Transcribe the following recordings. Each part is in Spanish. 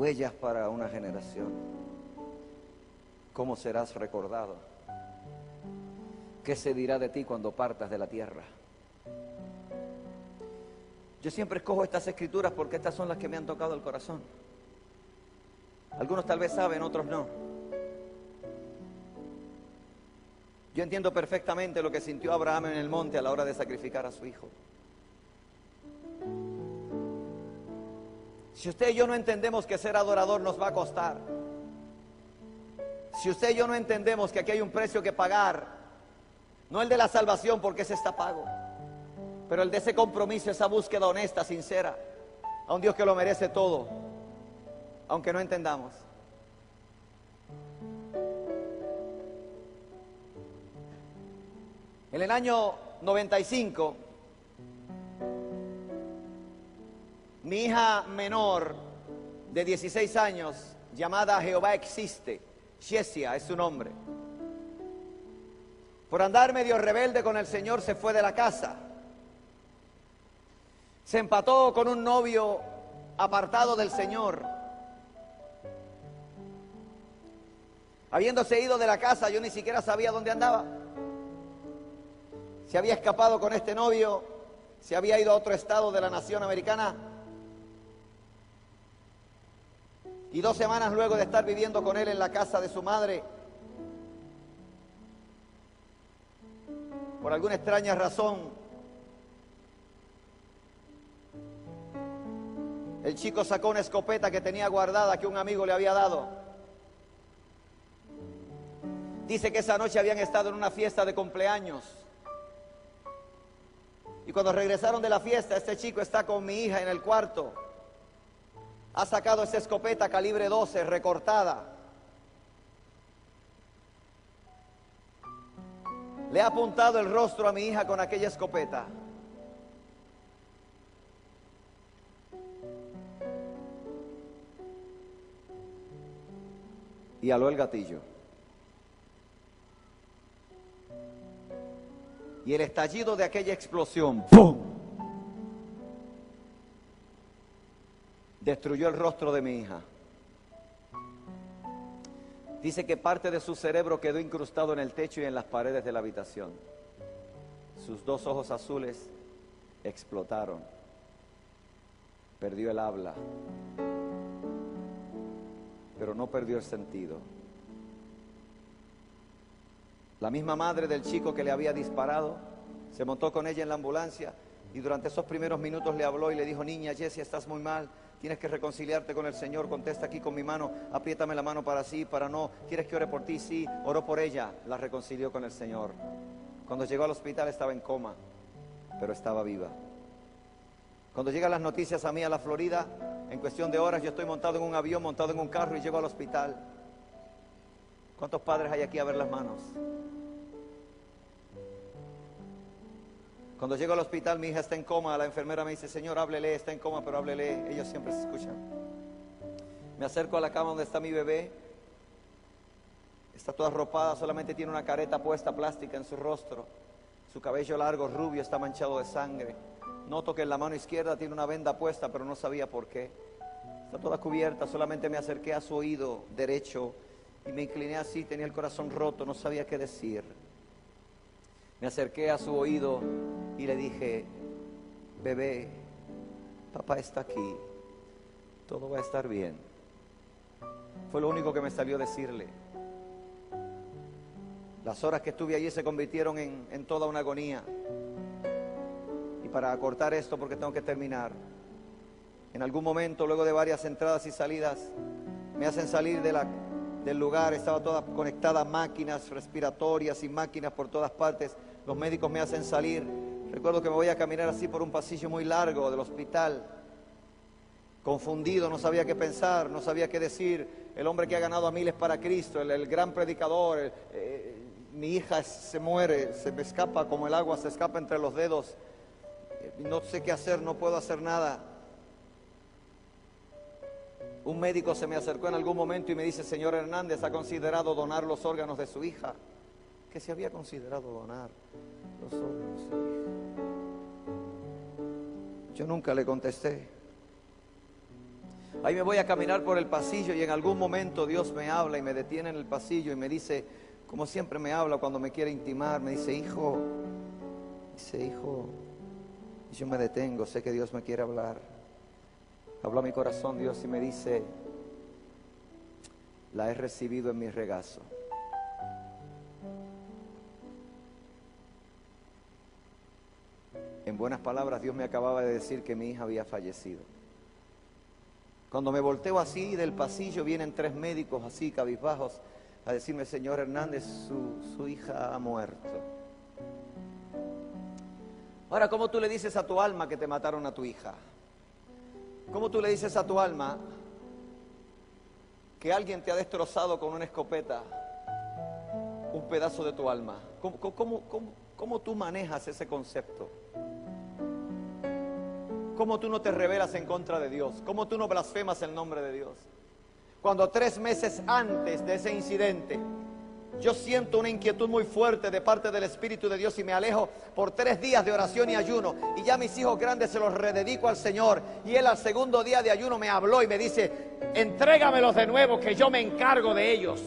huellas para una generación. ¿Cómo serás recordado? ¿Qué se dirá de ti cuando partas de la tierra? Yo siempre escojo estas escrituras porque estas son las que me han tocado el corazón. Algunos tal vez saben, otros no. Yo entiendo perfectamente lo que sintió Abraham en el monte a la hora de sacrificar a su hijo. Si usted y yo no entendemos que ser adorador nos va a costar, si usted y yo no entendemos que aquí hay un precio que pagar, no el de la salvación porque ese está pago, pero el de ese compromiso, esa búsqueda honesta, sincera, a un Dios que lo merece todo, aunque no entendamos. En el año 95, mi hija menor de 16 años, llamada Jehová existe, Shesia es su nombre, por andar medio rebelde con el Señor se fue de la casa. Se empató con un novio apartado del Señor. Habiéndose ido de la casa, yo ni siquiera sabía dónde andaba se había escapado con este novio, se había ido a otro estado de la nación americana. Y dos semanas luego de estar viviendo con él en la casa de su madre, por alguna extraña razón, el chico sacó una escopeta que tenía guardada que un amigo le había dado. Dice que esa noche habían estado en una fiesta de cumpleaños. Y cuando regresaron de la fiesta, este chico está con mi hija en el cuarto. Ha sacado esa escopeta calibre 12 recortada. Le ha apuntado el rostro a mi hija con aquella escopeta. Y aló el gatillo. Y el estallido de aquella explosión, ¡pum! Destruyó el rostro de mi hija. Dice que parte de su cerebro quedó incrustado en el techo y en las paredes de la habitación. Sus dos ojos azules explotaron. Perdió el habla, pero no perdió el sentido. La misma madre del chico que le había disparado se montó con ella en la ambulancia y durante esos primeros minutos le habló y le dijo, niña Jessie, estás muy mal, tienes que reconciliarte con el Señor, contesta aquí con mi mano, apriétame la mano para sí, para no, ¿quieres que ore por ti? Sí, oró por ella, la reconcilió con el Señor. Cuando llegó al hospital estaba en coma, pero estaba viva. Cuando llegan las noticias a mí a la Florida, en cuestión de horas yo estoy montado en un avión, montado en un carro y llego al hospital. ¿Cuántos padres hay aquí a ver las manos? Cuando llego al hospital, mi hija está en coma, la enfermera me dice, Señor, háblele, está en coma, pero háblele. Ellos siempre se escuchan. Me acerco a la cama donde está mi bebé. Está toda arropada, solamente tiene una careta puesta plástica en su rostro. Su cabello largo, rubio, está manchado de sangre. Noto que en la mano izquierda tiene una venda puesta, pero no sabía por qué. Está toda cubierta, solamente me acerqué a su oído derecho y me incliné así, tenía el corazón roto, no sabía qué decir. Me acerqué a su oído y le dije, bebé, papá está aquí, todo va a estar bien. Fue lo único que me salió decirle. Las horas que estuve allí se convirtieron en, en toda una agonía. Y para acortar esto, porque tengo que terminar, en algún momento, luego de varias entradas y salidas, me hacen salir del lugar, estaba toda conectada máquinas respiratorias y máquinas por todas partes. Los médicos me hacen salir. Recuerdo que me voy a caminar así por un pasillo muy largo del hospital. Confundido, no sabía qué pensar, no sabía qué decir. El hombre que ha ganado a miles para Cristo, el, gran predicador. Eh, mi hija se muere, se me escapa como el agua, se escapa entre los dedos. No sé qué hacer, no puedo hacer nada. Un médico se me acercó en algún momento y me dice, señor Hernández, ¿ha considerado donar los órganos de su hija? Que se había considerado donar los órganos. Yo nunca le contesté. Ahí me voy a caminar por el pasillo y en algún momento Dios me habla y me detiene en el pasillo y me dice, como siempre me habla cuando me quiere intimar, me dice, hijo, dice, hijo, y yo me detengo, sé que Dios me quiere hablar. Habla mi corazón Dios y me dice, la he recibido en mi regazo. En buenas palabras, Dios me acababa de decir que mi hija había fallecido. Cuando me volteo así del pasillo, vienen tres médicos así, cabizbajos, a decirme, señor Hernández, su, su hija ha muerto. Ahora, ¿cómo tú le dices a tu alma que te mataron a tu hija? ¿Cómo tú le dices a tu alma que alguien te ha destrozado con una escopeta un pedazo de tu alma? ¿Cómo, cómo, cómo tú manejas ese concepto? ¿Cómo tú no te rebelas en contra de Dios? ¿Cómo tú no blasfemas el nombre de Dios? Cuando tres meses antes de ese incidente, yo siento una inquietud muy fuerte de parte del Espíritu de Dios y me alejo por tres días de oración y ayuno. Y ya mis hijos grandes se los rededico al Señor. Y Él al segundo día de ayuno me habló y me dice, entrégamelos de nuevo que yo me encargo de ellos.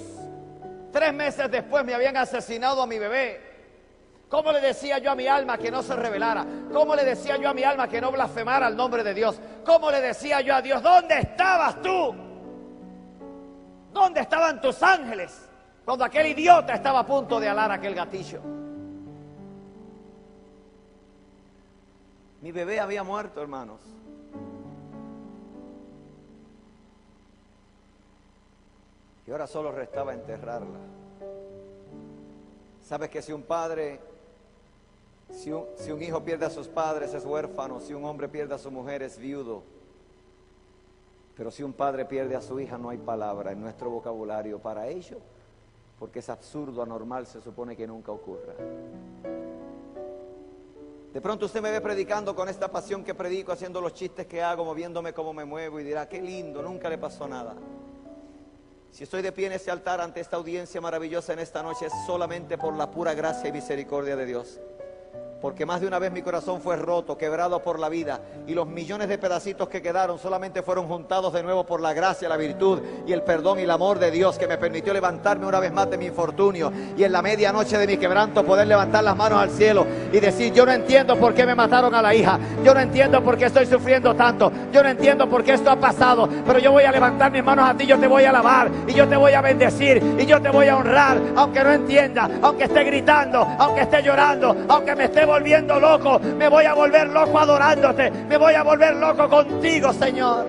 Tres meses después me habían asesinado a mi bebé. ¿Cómo le decía yo a mi alma que no se rebelara? ¿Cómo le decía yo a mi alma que no blasfemara el nombre de Dios? ¿Cómo le decía yo a Dios, ¿dónde estabas tú? ¿Dónde estaban tus ángeles cuando aquel idiota estaba a punto de alar aquel gatillo? Mi bebé había muerto, hermanos. Y ahora solo restaba enterrarla. ¿Sabes que si un padre si un, hijo pierde a sus padres es huérfano, si un hombre pierde a su mujer es viudo. Pero si un padre pierde a su hija no hay palabra en nuestro vocabulario para ello, porque es absurdo, anormal, se supone que nunca ocurra. De pronto usted me ve predicando con esta pasión que predico, haciendo los chistes que hago, moviéndome como me muevo y dirá, qué lindo, nunca le pasó nada. Si estoy de pie en este altar ante esta audiencia maravillosa en esta noche es solamente por la pura gracia y misericordia de Dios porque más de una vez mi corazón fue roto, quebrado por la vida, y los millones de pedacitos que quedaron solamente fueron juntados de nuevo por la gracia, la virtud y el perdón y el amor de Dios que me permitió levantarme una vez más de mi infortunio y en la medianoche de mi quebranto poder levantar las manos al cielo y decir, yo no entiendo por qué me mataron a la hija, yo no entiendo por qué estoy sufriendo tanto, yo no entiendo por qué esto ha pasado, pero yo voy a levantar mis manos a ti, yo te voy a alabar y yo te voy a bendecir y yo te voy a honrar, aunque no entienda, aunque esté gritando, aunque esté llorando, aunque me esté volviendo loco, me voy a volver loco adorándote, me voy a volver loco contigo, Señor.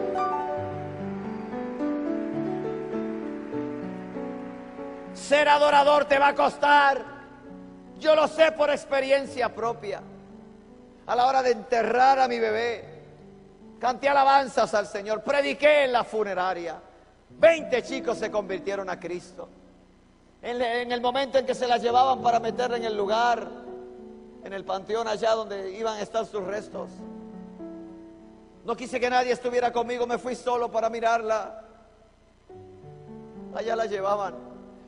Ser adorador te va a costar. Yo lo sé por experiencia propia. A la hora de enterrar a mi bebé, canté alabanzas al Señor, prediqué en la funeraria. Veinte chicos se convirtieron a Cristo. En, el momento en que se la llevaban para meterla en el lugar, en el panteón allá donde iban a estar sus restos. No quise que nadie estuviera conmigo, me fui solo para mirarla. Allá la llevaban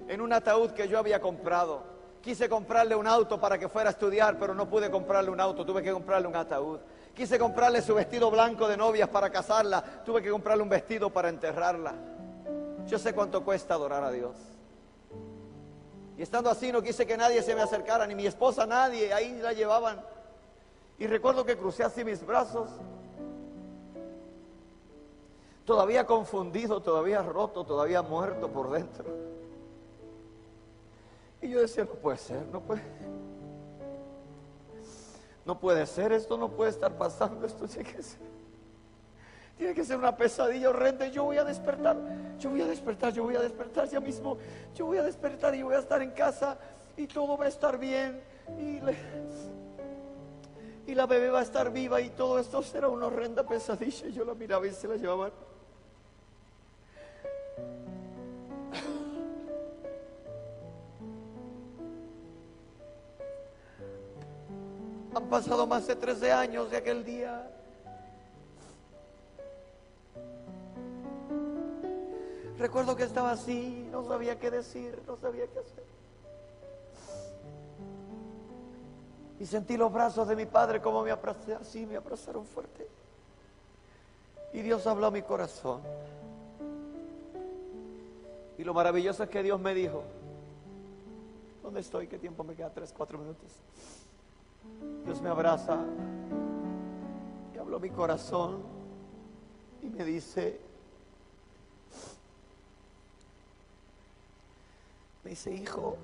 en un ataúd que yo había comprado. Quise comprarle un auto para que fuera a estudiar, pero no pude comprarle un auto, tuve que comprarle un ataúd. Quise comprarle su vestido blanco de novias para casarla, tuve que comprarle un vestido para enterrarla. Yo sé cuánto cuesta adorar a Dios. Y estando así no quise que nadie se me acercara, ni mi esposa, nadie, ahí la llevaban. Y recuerdo que crucé así mis brazos, todavía confundido, todavía roto, todavía muerto por dentro. Y yo decía, no puede ser, no puede. No puede ser, esto no puede estar pasando, esto tiene que ser. Tiene que ser una pesadilla horrenda. Yo voy a despertar, yo voy a despertar, yo voy a despertar ya mismo. Yo voy a despertar y voy a estar en casa y todo va a estar bien. Y, la bebé va a estar viva y todo esto será una horrenda pesadilla. Yo la miraba y se la llevaban. Han pasado más de 13 años de aquel día. Recuerdo que estaba así, no sabía qué decir, no sabía qué hacer. Y sentí los brazos de mi padre como me abrazaron, así me abrazaron fuerte. Y Dios habló a mi corazón. Y lo maravilloso es que Dios me dijo, ¿dónde estoy? ¿Qué tiempo me queda? Tres, cuatro minutos. Dios me abraza y habló a mi corazón y me dice, me dice, hijo,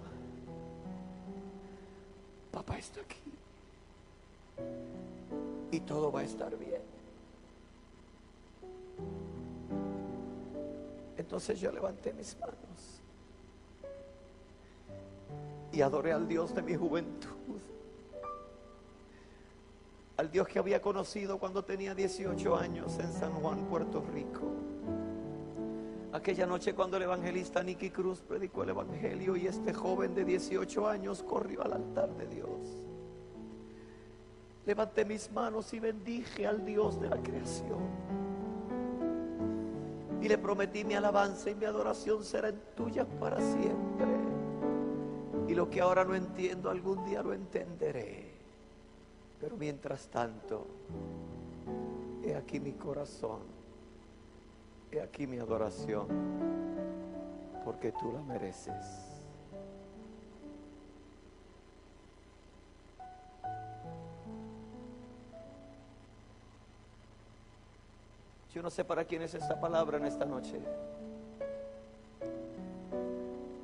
papá está aquí y todo va a estar bien. Entonces yo levanté mis manos y adoré al Dios de mi juventud, al Dios que había conocido cuando tenía 18 años en San Juan, Puerto Rico. Aquella noche cuando el evangelista Nicky Cruz predicó el Evangelio y este joven de 18 años corrió al altar de Dios. Levanté mis manos y bendije al Dios de la creación. Y le prometí mi alabanza y mi adoración serán tuyas para siempre. Y lo que ahora no entiendo, algún día lo entenderé. Pero mientras tanto, he aquí mi corazón, he aquí mi adoración, porque tú la mereces. Yo no sé para quién es esta palabra en esta noche.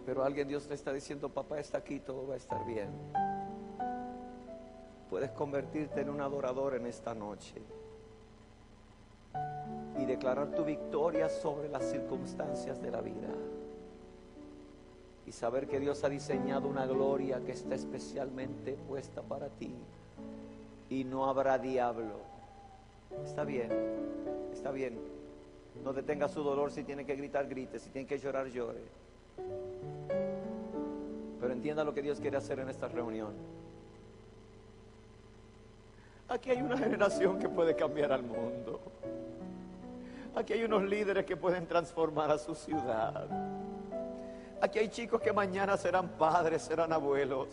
Pero alguien Dios le está diciendo, papá está aquí, todo va a estar bien. Puedes convertirte en un adorador en esta noche declarar tu victoria sobre las circunstancias de la vida. Y saber que Dios ha diseñado una gloria que está especialmente puesta para ti. Y no habrá diablo. Está bien está bien. No detenga su dolor si tiene que gritar, grite, si tiene que llorar, llore. Pero entienda lo que Dios quiere hacer en esta reunión. Aquí hay una generación que puede cambiar al mundo. Aquí hay unos líderes que pueden transformar a su ciudad. Aquí hay chicos que mañana serán padres, serán abuelos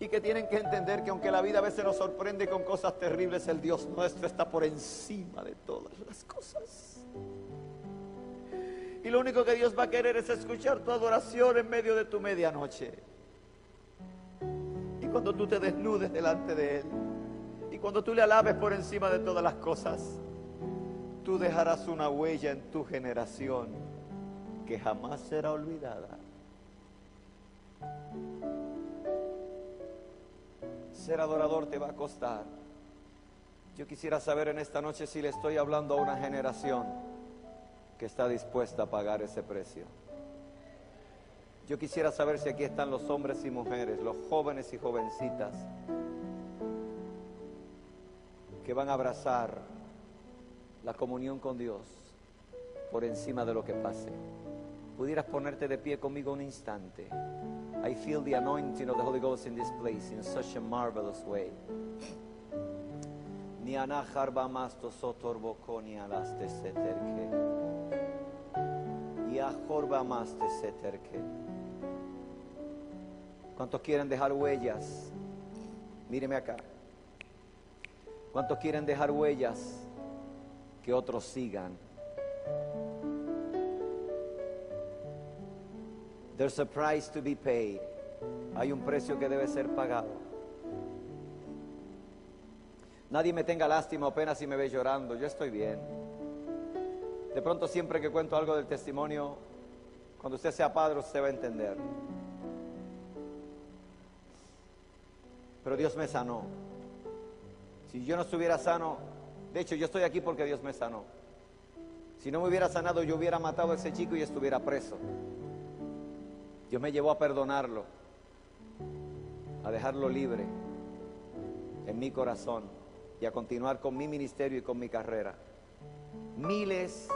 y que tienen que entender que aunque la vida a veces nos sorprende con cosas terribles, el Dios nuestro está por encima de todas las cosas. Y lo único que Dios va a querer es escuchar tu adoración en medio de tu medianoche. Y cuando tú te desnudes delante de Él, y cuando tú le alabes por encima de todas las cosas, tú dejarás una huella en tu generación que jamás será olvidada. Ser adorador te va a costar. Yo quisiera saber en esta noche si le estoy hablando a una generación que está dispuesta a pagar ese precio. Yo quisiera saber si aquí están los hombres y mujeres, los jóvenes y jovencitas, que van a abrazar la comunión con Dios por encima de lo que pase. Pudieras ponerte de pie conmigo un instante. I feel the anointing of the Holy Ghost in this place in such a marvelous way. ¿Cuántos quieren dejar huellas? Míreme acá. ¿Cuántos quieren dejar huellas que otros sigan? There's a price to be paid. Hay un precio que debe ser pagado. Nadie me tenga lástima o pena si me ve llorando. Yo estoy bien. De pronto siempre que cuento algo del testimonio, cuando usted sea padre, usted va a entender. Pero Dios me sanó. Si yo no estuviera sano, de hecho yo estoy aquí porque Dios me sanó. Si no me hubiera sanado, yo hubiera matado a ese chico y estuviera preso. Dios me llevó a perdonarlo, a dejarlo libre en mi corazón y a continuar con mi ministerio y con mi carrera. Miles,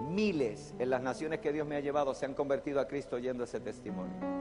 miles en las naciones que Dios me ha llevado se han convertido a Cristo oyendo ese testimonio.